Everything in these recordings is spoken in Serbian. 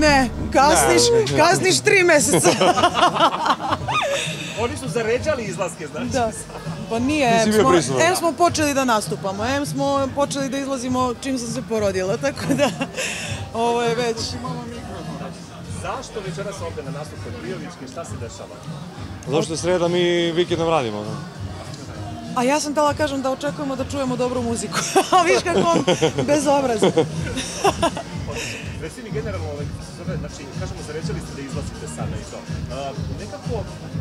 Ne, kasniš, kasniš tri meseca. Oni su zaređali izlaske, znači. Da. Pa nije, em smo, em smo počeli da nastupamo, em smo počeli da izlazimo čim sam se porodila, tako da ovo je već... Zašto večeras ovde na nastupu Prijovički, šta se dešava? Zašto je sreda mi vikendom radimo? no? A ja sam tela kažem da očekujemo da čujemo dobru muziku. A viš kako on bezobrazan. Reci mi generalno, ovaj, znači, kažemo, zaređali ste da izlazite sada i to. A, nekako,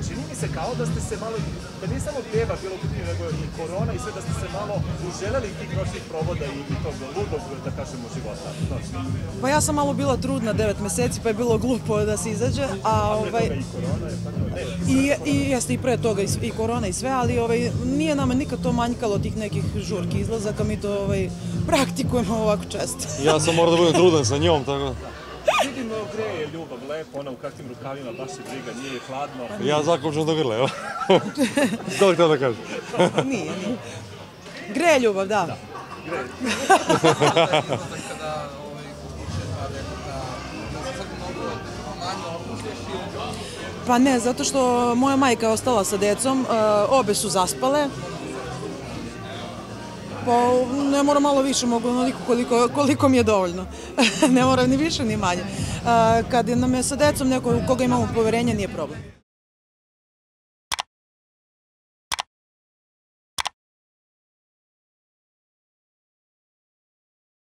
čini mi se kao da ste se malo, da nije samo beba bilo u pitanju, nego i korona i sve, da ste se malo uželeli tih noćnih provoda i, i tog ludog, da kažemo, života. Noćnih. Pa ja sam malo bila trudna, devet meseci, pa je bilo glupo da se izađe, a ovaj... I korona je tako, ne, I, I jeste i pre toga i, i korona i sve, ali ovaj, nije nama nikad to manjkalo tih nekih žurki izlazaka, mi to ovaj, praktikujemo ovako često. Ja sam morao da budem trudan sa njom, tako da. Vidim, greje ljubav lepo, ona u kakvim rukavima, baš je briga, nije hladno. Ja zaključam do grle, evo. Što li htio da kažem? Nije, nije. Greje ljubav, da. pa da, se i Pa ne, zato što moja majka je ostala sa decom, uh, obe su zaspale. Pa ne mora malo više, mogu onoliko koliko, koliko mi je dovoljno. ne mora ni više ni manje. Kad nam je sa decom neko koga imamo poverenje, nije problem.